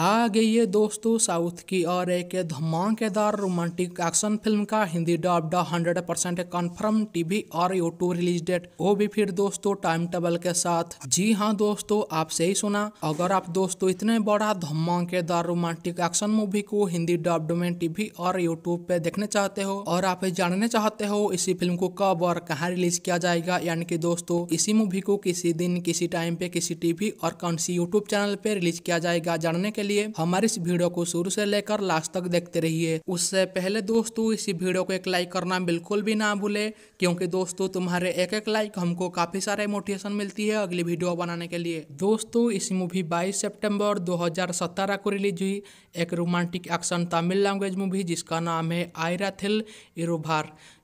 Ah. गई है दोस्तों साउथ की और एक धमाकेदार रोमांटिक एक्शन फ़िल्म का Hindi dub hundred percent confirm TV और यूट्यूब रिलीज़ डेट। वो भी फिर दोस्तों टाइम टेबल के साथ। जी हाँ दोस्तों, आप सही सुना। अगर आप दोस्तों इतने बड़ा धमाकेदार रोमांटिक एक्शन मूवी को हिंदी डब्ड में टीवी और यूट्यूब पे देखने चाहते हो और आप जानने चाहते हो इसी फ़िल्म को कब और कहाँ रिलीज़ किया जाएगा, यानी कि दोस्तों इसी मूवी को किसी दिन, किसी टाइम पे किसी टीवी और कौन सी यूट्यूब चैनल पे रिलीज़ किया जाएगा जानने के लिए हमारे इस वीडियो को शुरू से लेकर लास्ट तक देखते रहिए। उससे पहले दोस्तों, इस वीडियो को एक लाइक करना बिल्कुल भी ना भूले, क्योंकि दोस्तों, तुम्हारे एक एक लाइक हमको काफ़ी सारे मोटिवेशन मिलती है अगली वीडियो बनाने के लिए। दोस्तों, इस मूवी 22 सितंबर 2017 को रिलीज़ हुई एक romantic action Tamil language movie जिसका नाम है आयरा थिल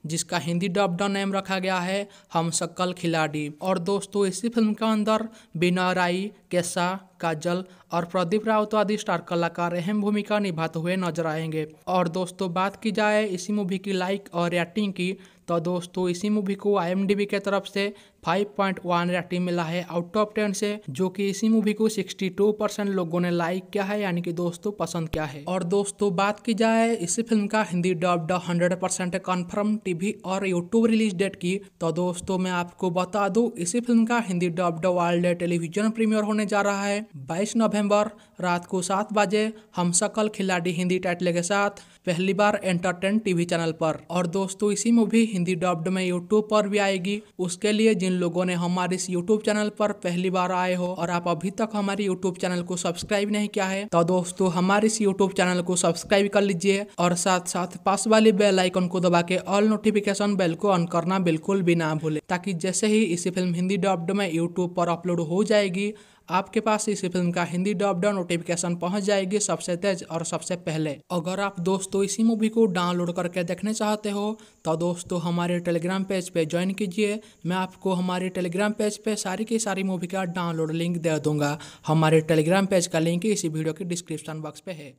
जिसका हिंदी डब नेम रखा गया है, हम सकल खिलाड़ी। और दोस्तों, इसी फ़िल्म के अंदर बिना राई केसा काजल और प्रदीप राउत आदि स्टार कलाकार अहम भूमिका निभाते हुए नज़र आएँगे। और दोस्तों, बात की जाए इसी मूवी की लाइक और रेटिंग की तो दोस्तों, इसी मूवी को आई के तरफ़ से 5.1 रेटिंग मिला है आउट ऑफ़ 10 से, जो कि इसी मूवी को 62 परसेंट लोगों ने लाइक किया है, यानी कि दोस्तों पसंद किया है। और दोस्तों, बात की जाए इसी फ़िल्म का Hindi dub hundred percent confirm TV और यूट्यूब रिलीज़ डेट की तो दोस्तों, मैं आपको बता दूँ, इसी फ़िल्म का Hindi dub world television premiere होने जा रहा है। बाईस नवंबर रात को सात बजे हम सकल खिलाड़ी हिंदी टाइटल के साथ पहली बार एंटरटेन टीवी चैनल पर। और दोस्तों, इसी मूवी हिंदी डब्ड में यूट्यूब पर भी आएगी। उसके लिए जिन लोगों ने हमारे इस यूट्यूब चैनल पर पहली बार आए हो और आप अभी तक हमारे यूट्यूब चैनल को सब्सक्राइब नहीं किया है तो दोस्तों हमारे इस यूट्यूब चैनल को सब्सक्राइब कर लीजिए और साथ साथ पास वाली बेल आइकन को दबा के ऑल नोटिफिकेशन बेल को ऑन करना बिल्कुल भी ना भूले, ताकि जैसे ही इसी फ़िल्म हिंदी डब्ड में यूट्यूब पर अपलोड हो जाएगी आपके पास इस फ़िल्म का हिंदी डॉप डाउन नोटिफिकेशन पहुँच जाएगी सबसे तेज और सबसे पहले। अगर आप दोस्तों इसी मूवी को डाउनलोड करके देखने चाहते हो तो दोस्तों हमारे टेलीग्राम पेज पे ज्वाइन कीजिए। मैं आपको हमारे टेलीग्राम पेज पे सारी की सारी मूवी का डाउनलोड लिंक दे दूँगा। हमारे टेलीग्राम पेज का लिंक इसी वीडियो के डिस्क्रिप्शन बॉक्स पे है।